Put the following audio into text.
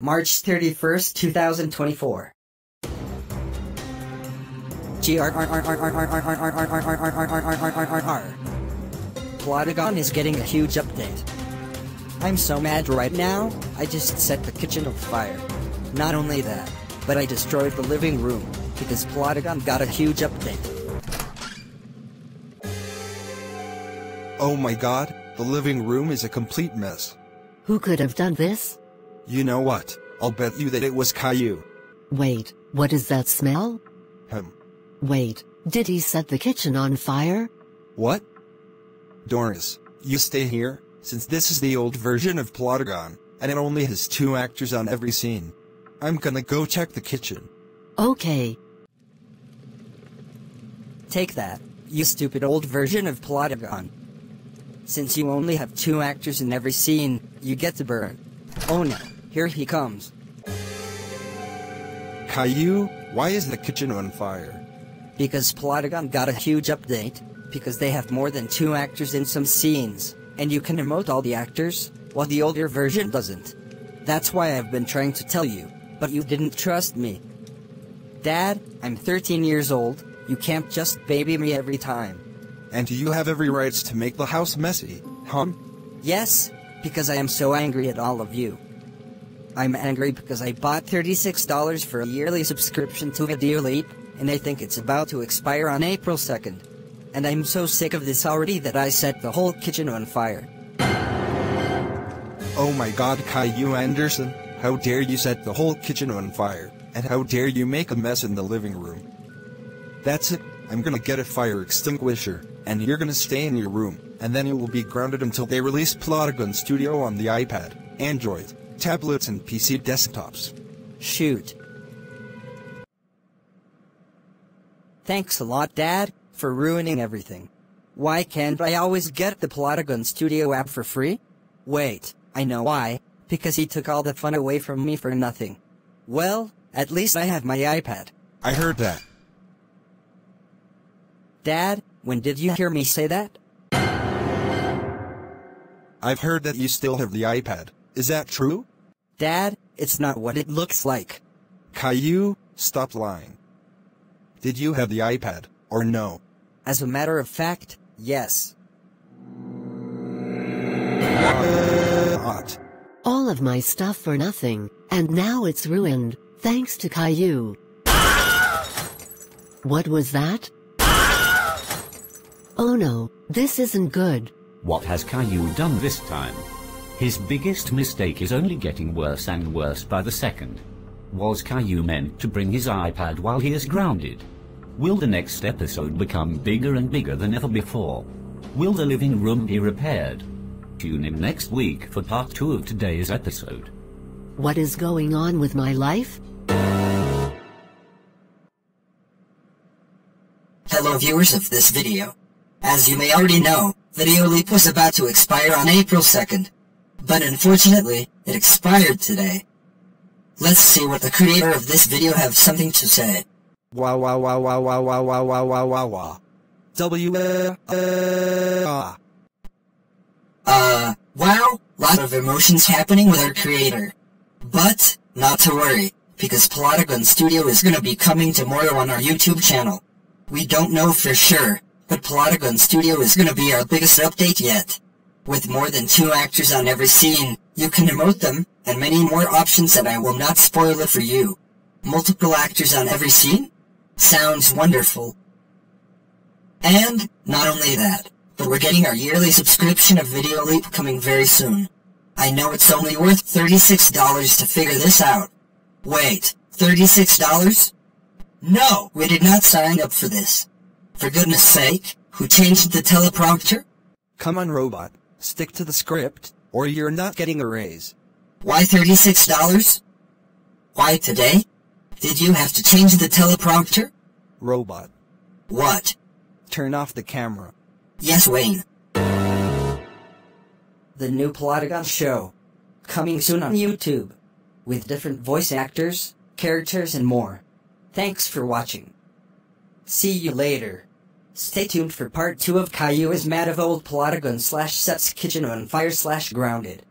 March 31st, 2024. Plotagon is getting a huge update. I'm so mad right now, I just set the kitchen on fire. Not only that, but I destroyed the living room, because Plotagon got a huge update. Oh my god, the living room is a complete mess. Who could have done this? You know what? I'll bet you that it was Caillou. Wait, what is that smell? Him. Wait, did he set the kitchen on fire? What? Doris, you stay here, since this is the old version of Plotagon, and it only has two actors on every scene. I'm gonna go check the kitchen. Okay. Take that, you stupid old version of Plotagon. Since you only have two actors in every scene, you get to burn. Oh no, here he comes. Caillou, why is the kitchen on fire? Because Plotagon got a huge update, because they have more than two actors in some scenes, and you can emote all the actors, while the older version doesn't. That's why I've been trying to tell you, but you didn't trust me. Dad, I'm 13 years old, you can't just baby me every time. And do you have every rights to make the house messy, huh? Yes, because I am so angry at all of you. I'm angry because I bought $36 for a yearly subscription to Video Leap, and I think it's about to expire on April 2nd. And I'm so sick of this already that I set the whole kitchen on fire. Oh my god Caillou Anderson, how dare you set the whole kitchen on fire, and how dare you make a mess in the living room. That's it, I'm gonna get a fire extinguisher, and you're gonna stay in your room, and then you will be grounded until they release Plotagon Studio on the iPad, Android, tablets and PC desktops. Shoot. Thanks a lot, Dad, for ruining everything. Why can't I always get the Plotagon Studio app for free? Wait, I know why. Because he took all the fun away from me for nothing. Well, at least I have my iPad. I heard that. Dad, when did you hear me say that? I've heard that you still have the iPad. Is that true? Dad, it's not what it looks like. Caillou, stop lying. Did you have the iPad, or no? As a matter of fact, yes. What? All of my stuff for nothing, and now it's ruined, thanks to Caillou. What was that? Oh no, this isn't good. What has Caillou done this time? His biggest mistake is only getting worse and worse by the second. Was Caillou meant to bring his iPad while he is grounded? Will the next episode become bigger and bigger than ever before? Will the living room be repaired? Tune in next week for part 2 of today's episode. What is going on with my life? Hello viewers of this video. As you may already know, Video Leap was about to expire on April 2nd. But unfortunately, it expired today. Let's see what the creator of this video have something to say. Wow wow wow wow wow wow wow wow wow wow wow. W uh, Uh, wow, lot of emotions happening with our creator. But, not to worry, because Plotagon Studio is gonna be coming tomorrow on our YouTube channel. We don't know for sure, but Plotagon Studio is gonna be our biggest update yet. With more than two actors on every scene, you can emote them, and many more options that I will not spoil it for you. Multiple actors on every scene? Sounds wonderful. And, not only that, but we're getting our yearly subscription of Video Leap coming very soon. I know it's only worth $36 to figure this out. Wait, $36? No, we did not sign up for this. For goodness sake, who changed the teleprompter? come on robot, stick to the script, or you're not getting a raise. Why $36? Why today? Did you have to change the teleprompter? Robot, What? turn off the camera. Yes, Wayne. The new Plotagon show. Coming soon on YouTube. With different voice actors, characters, and more. Thanks for watching. See you later. Stay tuned for part 2 of Caillou is mad of old Plotagon slash sets kitchen on fire slash grounded.